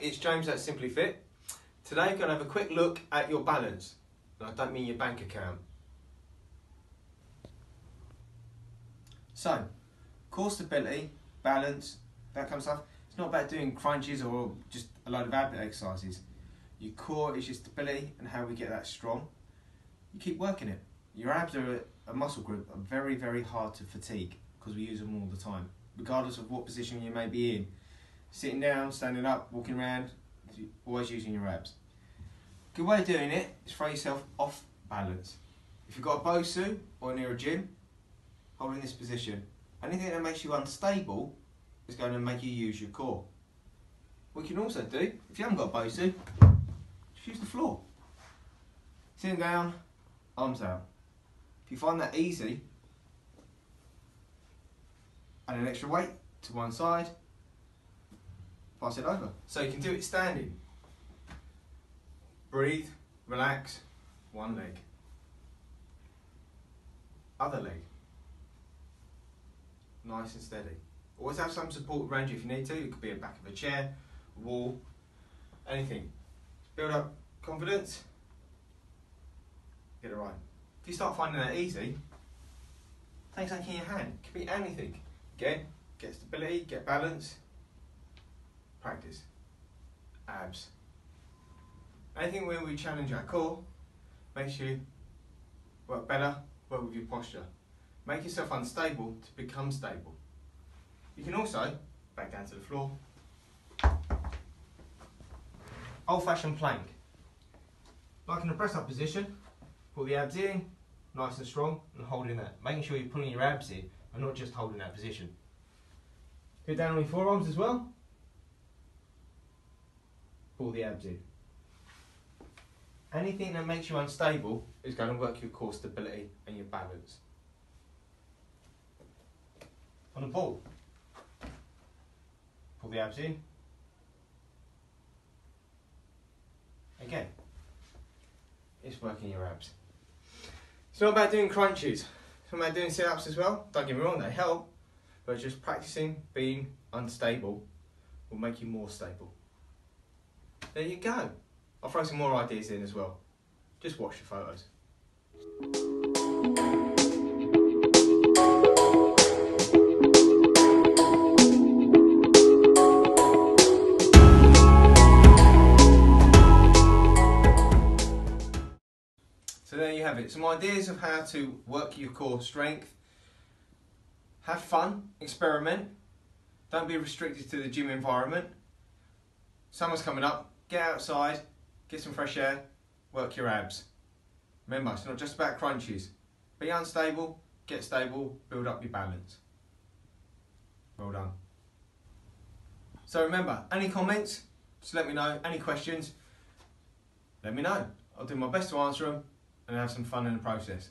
it's James at Simply Fitt. Today we're going to have a quick look at your balance. And I don't mean your bank account. So, core stability, balance, that kind of stuff. It's not about doing crunches or just a load of ab exercises. Your core is your stability and how we get that strong. You keep working it. Your abs are a, a muscle group are very, very hard to fatigue because we use them all the time, regardless of what position you may be in. Sitting down, standing up, walking around, always using your abs. Good way of doing it is throw yourself off balance. If you've got a Bosu or near a gym, hold in this position. Anything that makes you unstable is going to make you use your core. What you can also do, if you haven't got a Bosu, just use the floor. Sitting down, arms out. If you find that easy, add an extra weight to one side, pass it over. So you can do it standing. Breathe, relax, one leg. Other leg. Nice and steady. Always have some support around you if you need to. It could be a back of a chair, wall, anything. Build up confidence. Get it right. If you start finding that easy, take something in your hand. It could be anything. Again, get stability, get balance, practice. Abs. Anything where we challenge our core makes you work better, work with your posture. Make yourself unstable to become stable. You can also, back down to the floor, old fashioned plank. Like in a press up position, pull the abs in, nice and strong, and holding that. Making sure you're pulling your abs in and not just holding that position. Go down on your forearms as well. Pull the abs in. Anything that makes you unstable is going to work your core stability and your balance. On the ball, pull the abs in. Again, it's working your abs. It's not about doing crunches. It's about doing sit-ups as well. Don't get me wrong, they help. But just practicing being unstable will make you more stable. There you go. I'll throw some more ideas in as well. Just watch the photos. So there you have it. Some ideas of how to work your core strength. Have fun, experiment. Don't be restricted to the gym environment. Summer's coming up. Get outside, get some fresh air, work your abs. Remember, it's not just about crunches. Be unstable, get stable, build up your balance. Well done. So remember, any comments, just let me know. Any questions, let me know. I'll do my best to answer them and have some fun in the process.